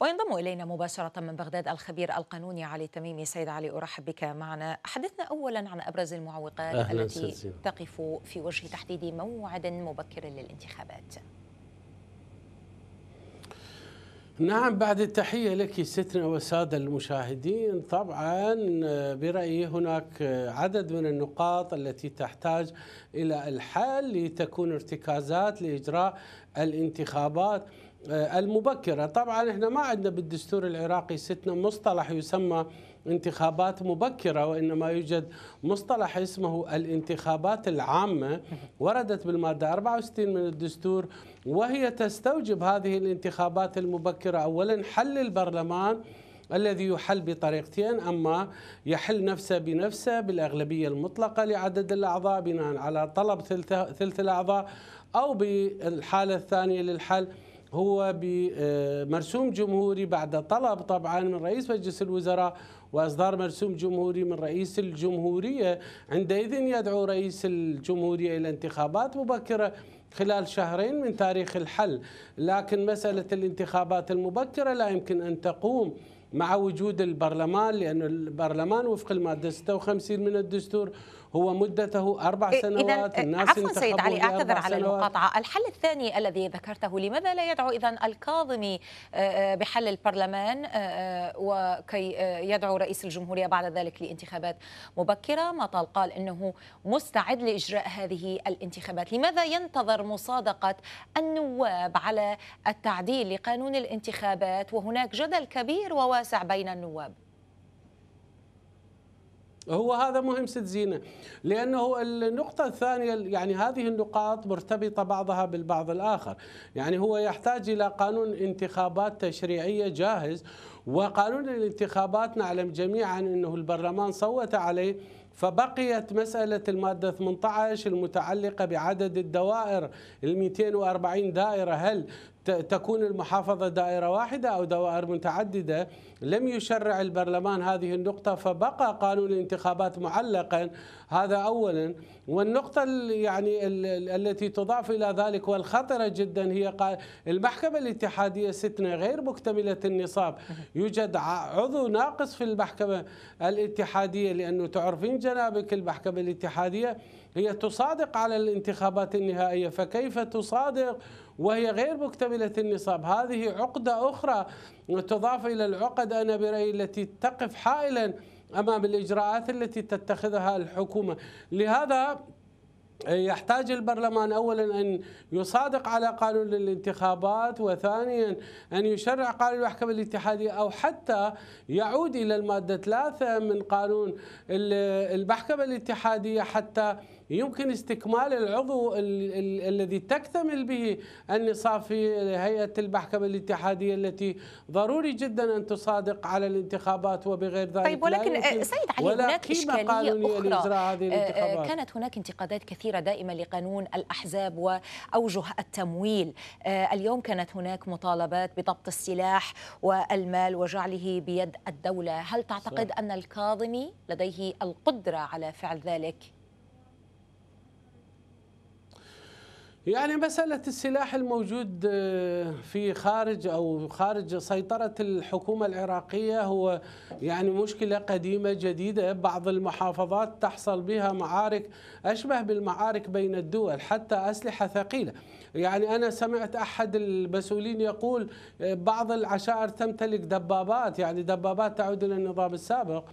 وينضم إلينا مباشرة من بغداد الخبير القانوني علي التميمي سيد علي أرحب بك معنا. حدثنا أولا عن أبرز المعوقات التي. تقف في وجه تحديد موعد مبكر للانتخابات. نعم بعد التحية لك ستنا والسادة المشاهدين طبعا برأيي هناك عدد من النقاط التي تحتاج إلى الحل لتكون ارتكازات لإجراء الانتخابات آه، المبكرة. طبعا إحنا ما عندنا بالدستور العراقي ستنا مصطلح يسمى انتخابات مبكرة وإنما يوجد مصطلح اسمه الانتخابات العامة. وردت بالمادة 64 من الدستور وهي تستوجب هذه الانتخابات المبكرة. أولا حل البرلمان الذي يحل بطريقتين أما يحل نفسه بنفسه بالأغلبية المطلقة لعدد الأعضاء بناء على طلب ثلث الأعضاء أو بالحالة الثانية للحل هو بمرسوم جمهوري بعد طلب طبعا من رئيس مجلس الوزراء وإصدار مرسوم جمهوري من رئيس الجمهورية. عندئذ يدعو رئيس الجمهورية إلى انتخابات مبكرة خلال شهرين من تاريخ الحل. لكن مسألة الانتخابات المبكرة لا يمكن أن تقوم. مع وجود البرلمان لأن البرلمان وفق المادة 56 من الدستور هو مدته أربع إيه، سنوات الناس عفوا سيد علي أعتذر على المقاطعة. الحل الثاني الذي ذكرته لماذا لا يدعو إذا الكاظمي آه، آه، بحل البرلمان آه، وكي يدعو رئيس الجمهورية بعد ذلك لانتخابات مبكرة؟ ما طال قال أنه مستعد لإجراء هذه الانتخابات. لماذا ينتظر مصادقة النواب على التعديل لقانون الانتخابات؟ وهناك جدل كبير وواسع بين النواب. هو هذا مهم ست زينة لأنه النقطة الثانية يعني هذه النقاط مرتبطة بعضها بالبعض الآخر. يعني هو يحتاج إلى قانون انتخابات تشريعية جاهز وقانون الانتخابات نعلم جميعا إنه البرلمان صوت عليه فبقيت مسألة المادة 18 المتعلقة بعدد الدوائر ال 240 دائرة. هل تكون المحافظة دائرة واحدة أو دوائر متعددة لم يشرع البرلمان هذه النقطة فبقى قانون الانتخابات معلقا. هذا أولا. والنقطة يعني التي تضاف إلى ذلك والخطرة جدا هي المحكمة الاتحادية ستنا غير مكتملة النصاب. يوجد عضو ناقص في المحكمة الاتحادية لأنه تعرفين جنابك المحكمة الاتحادية هي تصادق على الانتخابات النهائية فكيف تصادق وهي غير مكتملة النصاب؟ هذه عقدة أخرى تضاف إلى العقد أنا برأيي التي تقف حائلا أمام الإجراءات التي تتخذها الحكومة. لهذا يحتاج البرلمان اولا أن يصادق على قانون الانتخابات وثانيا أن يشرع قانون المحكمة الاتحادية أو حتى يعود إلى المادة ثلاثة من قانون المحكمة الاتحادية حتى يمكن استكمال العضو الذي تكتمل به النصاب في هيئة المحكمة الاتحادية التي ضروري جدا أن تصادق على الانتخابات وبغير ذلك. طيب ولكن سيد علي هناك إشكالية أخرى. هذه آه، آه، الانتخابات. كانت هناك انتقادات كثيرة دائما لقانون الأحزاب وأوجه التمويل. آه، اليوم كانت هناك مطالبات بضبط السلاح والمال وجعله بيد الدولة. هل تعتقد صح. أن الكاظمي لديه القدرة على فعل ذلك؟ يعني مسألة السلاح الموجود آه، في خارج أو خارج سيطرة الحكومة العراقية هو يعني مشكلة قديمة جديدة. بعض المحافظات تحصل بها معارك أشبه بالمعارك بين الدول حتى أسلحة ثقيلة. يعني أنا سمعت أحد المسؤولين يقول آه، بعض العشائر تمتلك دبابات يعني دبابات تعود إلى النظام السابق.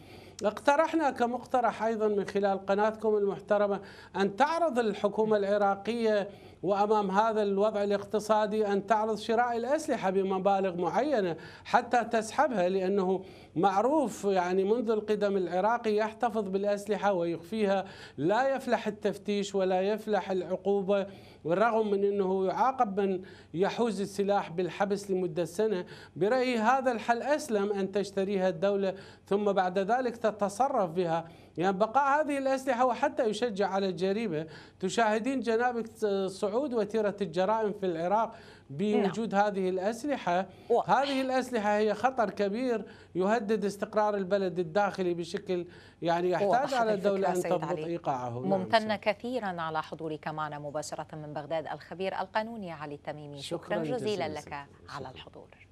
اقترحنا كمقترح أيضا من خلال قناتكم المحترمة أن تعرض الحكومة العراقية وأمام هذا الوضع الاقتصادي أن تعرض شراء الأسلحة بمبالغ معينة حتى تسحبها لأنه معروف يعني منذ القدم العراقي يحتفظ بالأسلحة ويخفيها لا يفلح التفتيش ولا يفلح العقوبة والرغم من إنه يعاقب من يحوز السلاح بالحبس لمدة سنة. برأيي هذا الحل أسلم أن تشتريها الدولة ثم بعد ذلك تتصرف بها. يعني بقاء هذه الأسلحة وحتى يشجع على الجريمه تشاهدين جنابك صعود وتيرة الجرائم في العراق بوجود نعم. هذه الأسلحة. واضح. هذه الأسلحة هي خطر كبير يهدد استقرار البلد الداخلي بشكل يعني يحتاج على الدولة أن تضبط إيقاعه. نعم، ممتنه نعم كثيرا على حضورك معنا مباشرة من بغداد. الخبير القانوني علي التميمي. شكرا, شكرا جزيلا لك على الحضور.